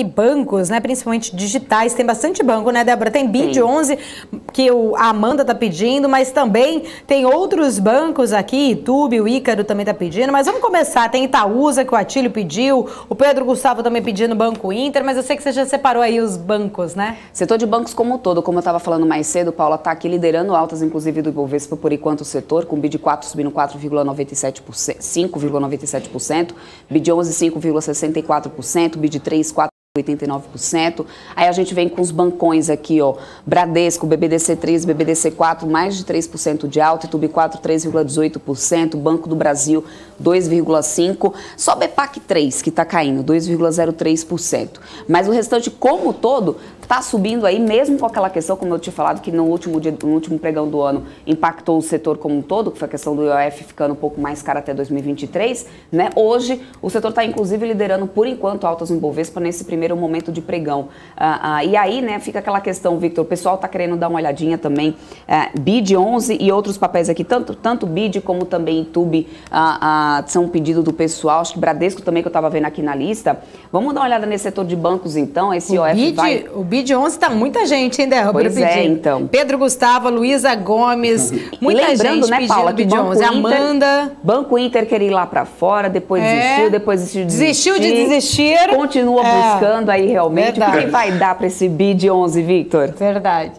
E bancos, né, principalmente digitais, tem bastante banco, né, Débora? Tem BID11, que o, a Amanda tá pedindo, mas também tem outros bancos aqui, YouTube, o Ícaro também tá pedindo, mas vamos começar, tem Itaúsa, que o Atílio pediu, o Pedro Gustavo também pedindo Banco Inter, mas eu sei que você já separou aí os bancos, né? Setor de bancos como um todo, como eu estava falando mais cedo, Paula está aqui liderando altas, inclusive do Ibovespa por enquanto o setor, com BID 4 subindo 4,97%, 5,97%, BID 11 5,64%, BID 3 4 89%. Aí a gente vem com os bancões aqui, ó. Bradesco, BBDC 3, BBDC 4, mais de 3% de alta, Itube 4, 3,18%, Banco do Brasil 2,5%, só BEPAC 3 que está caindo, 2,03%. Mas o restante como todo está subindo aí, mesmo com aquela questão, como eu tinha falado, que no último, dia, no último pregão do ano impactou o setor como um todo, que foi a questão do IOF ficando um pouco mais caro até 2023, né? Hoje, o setor está inclusive liderando, por enquanto, altas no Bovespa nesse primeiro momento de pregão. Ah, ah, e aí, né, fica aquela questão, Victor, o pessoal está querendo dar uma olhadinha também, ah, BID 11 e outros papéis aqui, tanto, tanto BID como também Tube ah, ah, são um pedido do pessoal, acho que Bradesco também, que eu estava vendo aqui na lista. Vamos dar uma olhada nesse setor de bancos, então, esse o BID, vai... O BID BID 11 tá muita gente, hein, Débora, Pois é, pedindo. então. Pedro Gustavo, Luísa Gomes, muita Lembrando, gente né, pedindo Paula, que BID Banco 11. Inter, Amanda... Banco Inter quer ir lá para fora, depois É. desistiu, depois desistiu de Desistiu de desistir, desistir. Continua É. buscando aí realmente. Verdade. O que vai dar para esse BID 11, Victor? Verdade.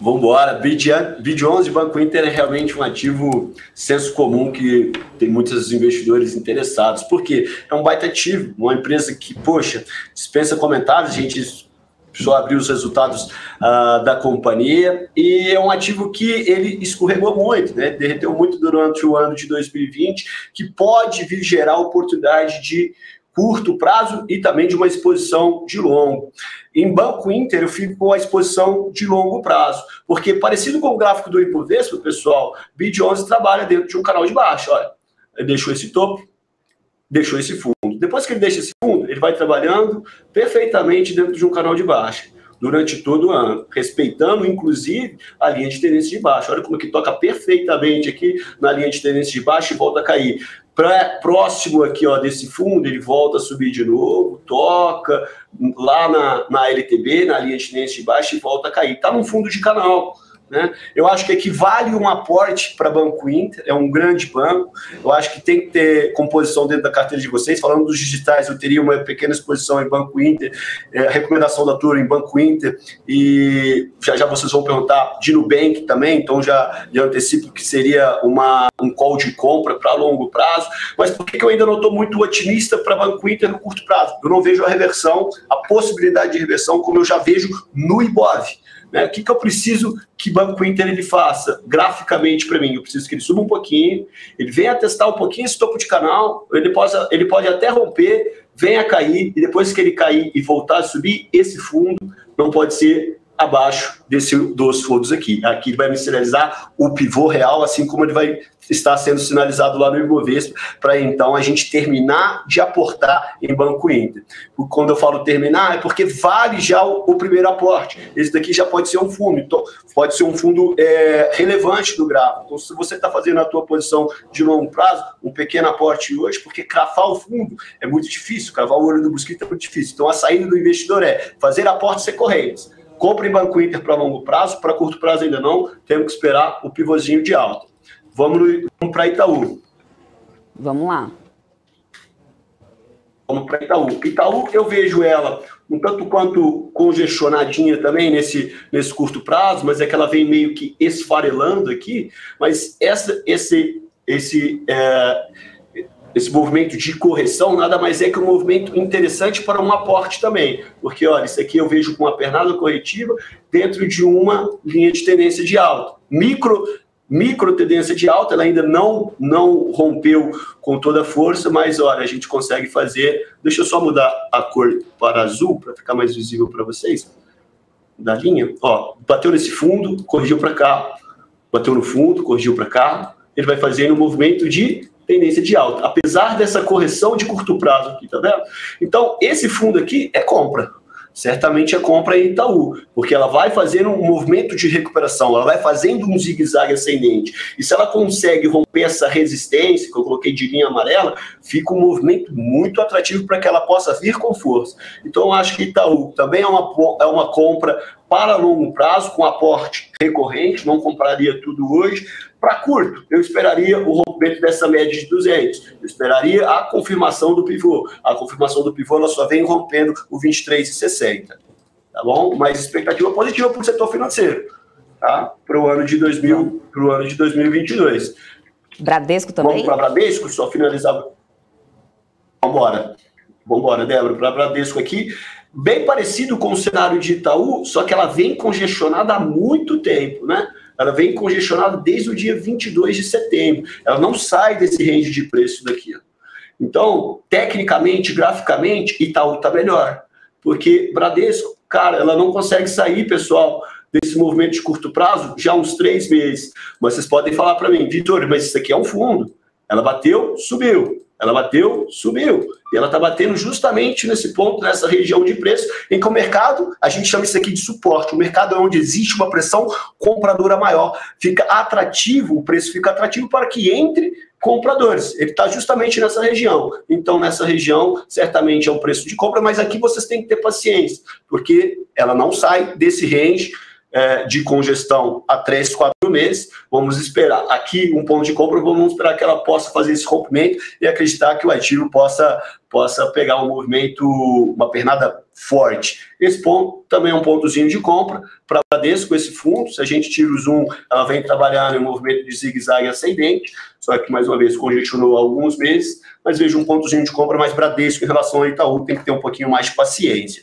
Vamos embora. BID, BID 11 Banco Inter é realmente um ativo senso comum que tem muitos investidores interessados. Por quê? É um baita ativo, uma empresa que, poxa, dispensa comentários, a gente só abriu os resultados ah, da companhia e é um ativo que ele escorregou muito, né? derreteu muito durante o ano de 2020, que pode vir gerar oportunidade de curto prazo e também de uma exposição de longo. Em Banco Inter, eu fico com a exposição de longo prazo, porque parecido com o gráfico do Ibovespa, pessoal, BID11 trabalha dentro de um canal de baixo. Olha, deixou esse topo, deixou esse fundo. Depois que ele deixa esse fundo, ele vai trabalhando perfeitamente dentro de um canal de baixa durante todo o ano, respeitando inclusive a linha de tendência de baixo. Olha como que toca perfeitamente aqui na linha de tendência de baixo e volta a cair. Pra, próximo aqui ó, desse fundo, ele volta a subir de novo, toca lá na, na LTB, na linha de tendência de baixo e volta a cair. Está num fundo de canal. Né? Eu acho que equivale um aporte para Banco Inter, é um grande banco. Eu acho que tem que ter composição dentro da carteira de vocês. Falando dos digitais, eu teria uma pequena exposição em Banco Inter, é, recomendação da turma em Banco Inter, e já já vocês vão perguntar de Nubank também, então já, já antecipo que seria uma, um call de compra para longo prazo. Mas por que que eu ainda não estou muito otimista para Banco Inter no curto prazo? Eu não vejo a reversão, a possibilidade de reversão, como eu já vejo no Ibov. Né? O que, que eu preciso que Banco Inter ele faça graficamente para mim? Eu preciso que ele suba um pouquinho, ele venha testar um pouquinho esse topo de canal, ele, possa, ele pode até romper, venha cair, e depois que ele cair e voltar a subir, esse fundo não pode ser abaixo desse, dos fundos aqui. Aqui ele vai me sinalizar o pivô real, assim como ele vai estar sendo sinalizado lá no Ibovespa, para então a gente terminar de aportar em Banco Inter. Quando eu falo terminar, é porque vale já o, o primeiro aporte. Esse daqui já pode ser um fundo, então pode ser um fundo é, relevante do gráfico. Então, se você está fazendo a tua posição de longo prazo, um pequeno aporte hoje, porque cravar o fundo é muito difícil, cravar o olho do mosquito é muito difícil. Então, a saída do investidor é fazer aportes recorrentes. Compre em Banco Inter para longo prazo, para curto prazo ainda não, temos que esperar o pivôzinho de alta. Vamos, vamos para Itaú. Vamos lá. Vamos para Itaú. Itaú, eu vejo ela um tanto quanto congestionadinha também nesse, nesse curto prazo, mas é que ela vem meio que esfarelando aqui. Mas essa, esse, esse, é, esse movimento de correção nada mais é que um movimento interessante para um aporte também. Porque, olha, isso aqui eu vejo com uma pernada corretiva dentro de uma linha de tendência de alta. Micro micro tendência de alta, ela ainda não, não rompeu com toda a força, mas olha, a gente consegue fazer. Deixa eu só mudar a cor para azul para ficar mais visível para vocês. Da linha, ó, bateu nesse fundo, corrigiu para cá, bateu no fundo, corrigiu para cá. Ele vai fazendo um movimento de tendência de alta, apesar dessa correção de curto prazo aqui, tá vendo? Então, esse fundo aqui é compra. certamente é compra em Itaú, porque ela vai fazendo um movimento de recuperação, ela vai fazendo um zigue-zague ascendente. E se ela consegue romper essa resistência, que eu coloquei de linha amarela, fica um movimento muito atrativo para que ela possa vir com força. Então, eu acho que Itaú também é uma, é uma compra para longo prazo, com aporte recorrente, não compraria tudo hoje. Para curto, eu esperaria o rompimento dessa média de 200. Eu esperaria a confirmação do pivô. A confirmação do pivô ela só vem rompendo o 23,60. Tá bom? Mas expectativa positiva para o setor financeiro. Tá? Para o ano de 2000, para o ano de 2022. Bradesco também? Vamos para Bradesco, só finalizar. Vamos embora. Vamos embora, Débora. Para Bradesco aqui, bem parecido com o cenário de Itaú, só que ela vem congestionada há muito tempo, né? Ela vem congestionada desde o dia 22 de setembro. Ela não sai desse range de preço daqui. Então, tecnicamente, graficamente, Itaú está melhor. Porque Bradesco, cara, ela não consegue sair, pessoal, desse movimento de curto prazo já há uns três meses. Mas vocês podem falar para mim, Vitor, mas isso aqui é um fundo. Ela bateu, subiu. Ela bateu, subiu. E ela está batendo justamente nesse ponto, nessa região de preço, em que o mercado, a gente chama isso aqui de suporte. O mercado é onde existe uma pressão compradora maior. Fica atrativo, o preço fica atrativo para que entre compradores. Ele está justamente nessa região. Então, nessa região, certamente é o preço de compra, mas aqui vocês têm que ter paciência, porque ela não sai desse range é, de congestão a três, quatro meses. Vamos esperar. Aqui, um ponto de compra, vamos esperar que ela possa fazer esse rompimento e acreditar que o ativo possa, possa pegar um movimento, uma pernada forte. Esse ponto também é um pontozinho de compra para Bradesco, esse fundo. Se a gente tira o zoom, ela vem trabalhando em um movimento de zigue-zague ascendente, só que mais uma vez congestionou alguns meses, mas vejo um pontozinho de compra mais Bradesco em relação ao Itaú, tem que ter um pouquinho mais de paciência.